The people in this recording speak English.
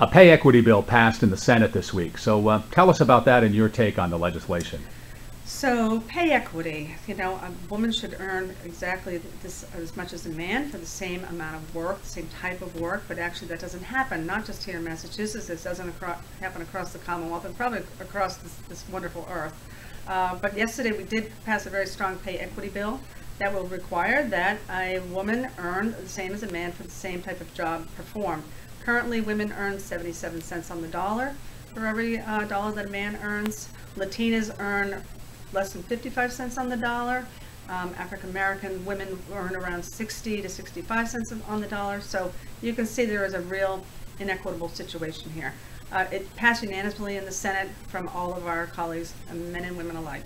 a pay equity bill passed in the Senate this week. So uh, tell us about that and your take on the legislation. So pay equity, you know, a woman should earn exactly this as much as a man for the same amount of work, the same type of work, but actually that doesn't happen, not just here in Massachusetts, it doesn't acro- happen across the Commonwealth and probably across this, this wonderful earth. Uh, but yesterday we did pass a very strong pay equity bill that will require that a woman earn the same as a man for the same type of job performed. Currently, women earn 77 cents on the dollar for every uh, dollar that a man earns. Latinas earn less than 55 cents on the dollar. Um, African American women earn around 60 to 65 cents on the dollar. So you can see there is a real inequitable situation here. Uh, it passed unanimously in the Senate from all of our colleagues, men and women alike.